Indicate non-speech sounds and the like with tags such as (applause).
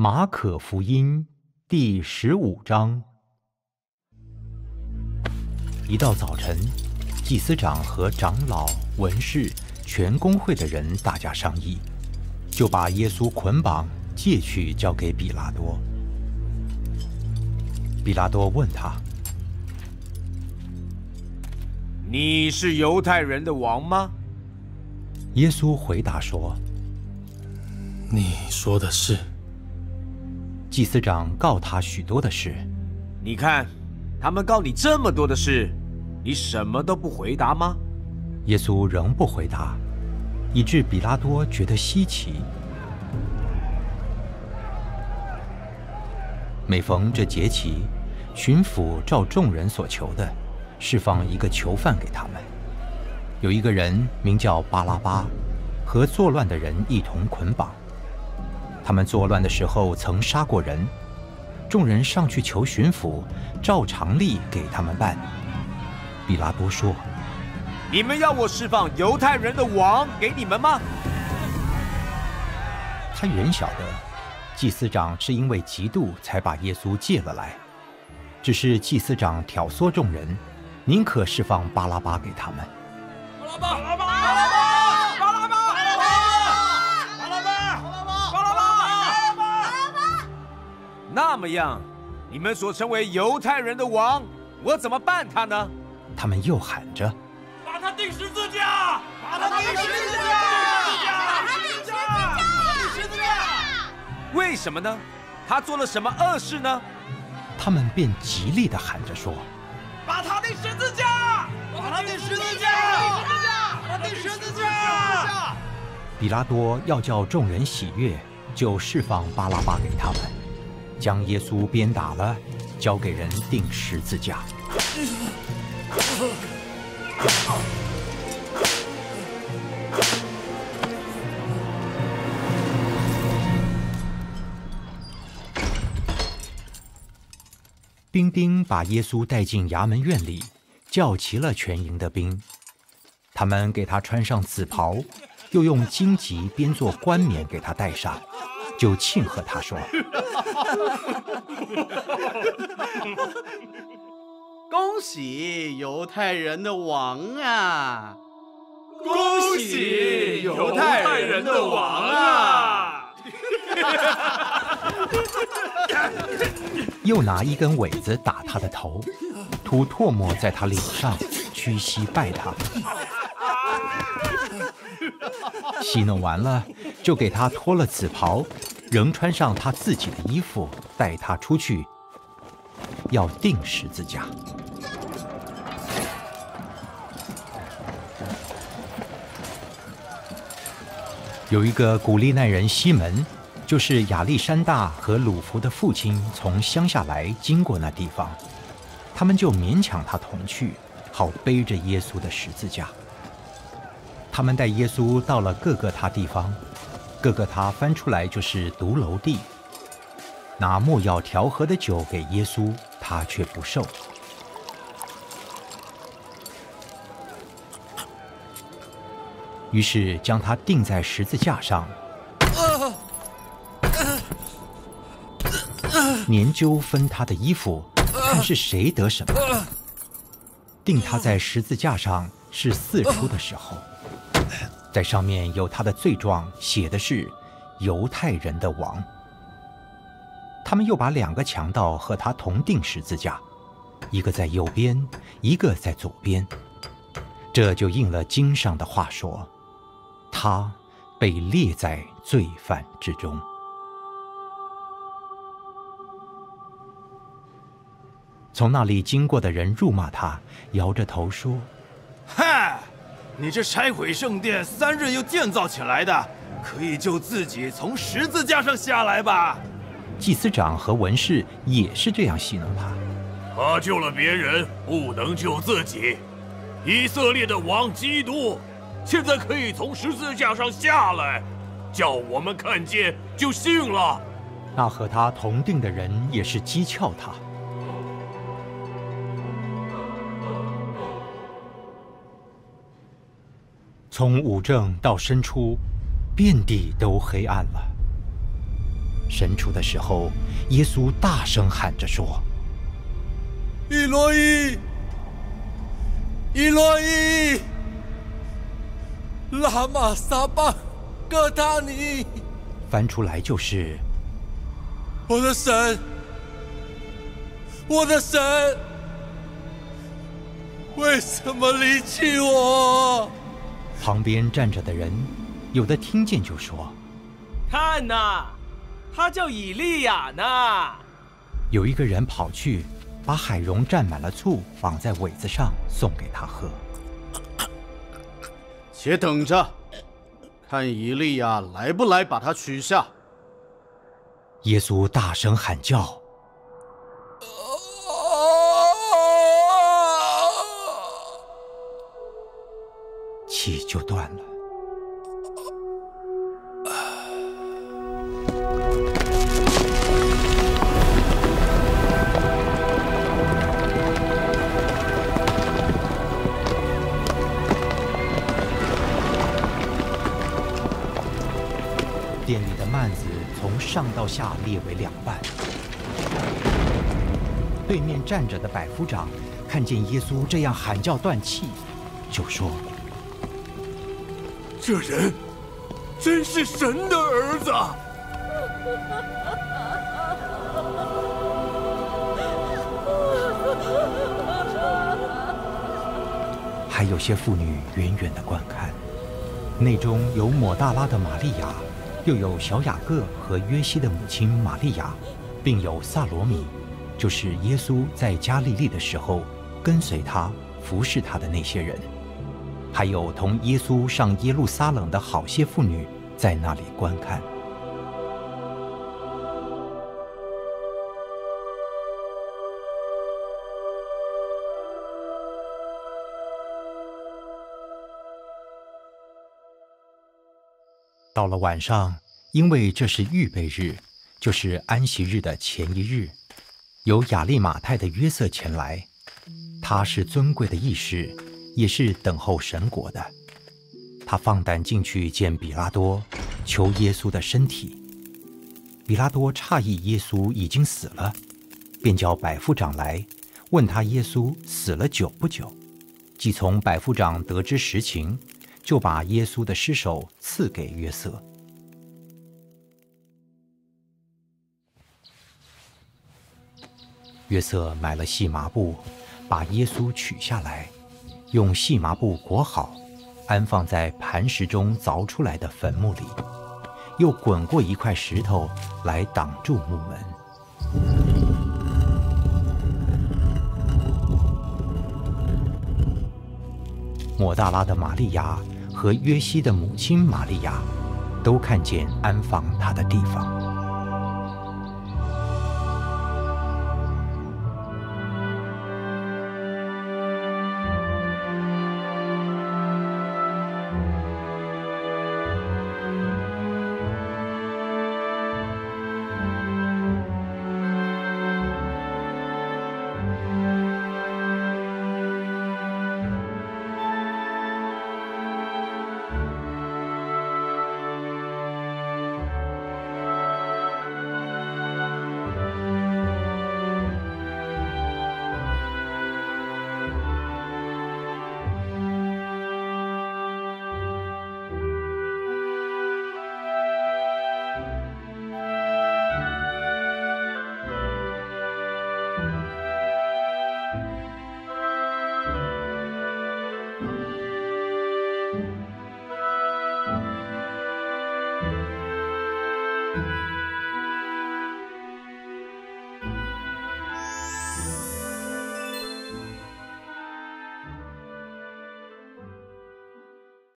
马可福音第十五章。一到早晨，祭司长和长老、文士、全公会的人大家商议，就把耶稣捆绑借去交给比拉多。比拉多问他：“你是犹太人的王吗？”耶稣回答说：“你说的是。”祭司长告他许多的事，你看，他们告你这么多的事，你什么都不回答吗？耶稣仍不回答，以致比拉多觉得稀奇。每逢这节期，巡抚照众人所求的，释放一个囚犯给他们。有一个人名叫巴拉巴，和作乱的人一同捆绑。他们作乱的时候曾杀过人，众人上去求巡抚，照常例给他们办。比拉多说：“你们要我释放犹太人的王给你们吗？”他原晓得，祭司长是因为嫉妒才把耶稣借了来，只是祭司长挑唆众人，宁可释放巴拉巴给他们。巴拉巴，巴拉巴。那么样，你们所称为犹太人的王，我怎么办他呢？他们又喊着：“把他钉十字架！把他钉十字架！把他钉十字架！钉十字架！”为什么呢？他做了什么恶事呢？他们便极力的喊着说：“把他钉十字架！把他钉十字架！把他钉十字架！”比拉多要叫众人喜悦，就释放巴拉巴给他们。将耶稣鞭打了，交给人钉十字架。兵丁把耶稣带进衙门院里，叫齐了全营的兵，他们给他穿上紫袍，又用荆棘编做冠冕给他戴上。就庆贺他说：“ (laughs) 恭喜犹太人的王啊！恭喜犹太人的王啊！” (laughs) 又拿一根苇子打他的头，吐唾沫在他脸上，屈膝拜他。戏弄完了，就给他脱了紫袍，仍穿上他自己的衣服，带他出去，要钉十字架。有一个古利奈人西门，就是亚历山大和鲁弗的父亲，从乡下来经过那地方，他们就勉强他同去，好背着耶稣的十字架。他们带耶稣到了各个他地方，各个他翻出来就是独楼地。拿莫要调和的酒给耶稣，他却不受。于是将他钉在十字架上，研究分他的衣服，看是谁得什么。钉他在十字架上是四出的时候。在上面有他的罪状，写的是犹太人的王。他们又把两个强盗和他同定十字架，一个在右边，一个在左边。这就应了经上的话说：“他被列在罪犯之中。”从那里经过的人辱骂他，摇着头说：“嗨！”你这拆毁圣殿三日又建造起来的，可以救自己从十字架上下来吧？祭司长和文士也是这样戏弄他。他救了别人，不能救自己。以色列的王基督，现在可以从十字架上下来，叫我们看见就信了。那和他同定的人也是讥诮他。从五正到申初，遍地都黑暗了。伸出的时候，耶稣大声喊着说：“伊洛伊，伊洛伊，拉玛撒巴哥达尼。”翻出来就是：“我的神，我的神，为什么离弃我？”旁边站着的人，有的听见就说：“看呐，他叫以利亚呢。”有一个人跑去，把海蓉蘸满了醋，绑在苇子上，送给他喝。且等着，看以利亚来不来把他取下。耶稣大声喊叫，气就断了。店里的幔子从上到下裂为两半。对面站着的百夫长看见耶稣这样喊叫断气，就说：“这人真是神的儿子。”还有些妇女远远的观看，内中有抹大拉的玛利亚，又有小雅各和约西的母亲玛利亚，并有萨罗米，就是耶稣在加利利的时候跟随他、服侍他的那些人，还有同耶稣上耶路撒冷的好些妇女在那里观看。到了晚上，因为这是预备日，就是安息日的前一日，有亚利马太的约瑟前来，他是尊贵的义士，也是等候神国的。他放胆进去见比拉多，求耶稣的身体。比拉多诧异耶稣已经死了，便叫百夫长来，问他耶稣死了久不久。既从百夫长得知实情。就把耶稣的尸首赐给约瑟。约瑟买了细麻布，把耶稣取下来，用细麻布裹好，安放在磐石中凿出来的坟墓里，又滚过一块石头来挡住墓门。抹大拉的玛利亚。和约西的母亲玛利亚都看见安放他的地方。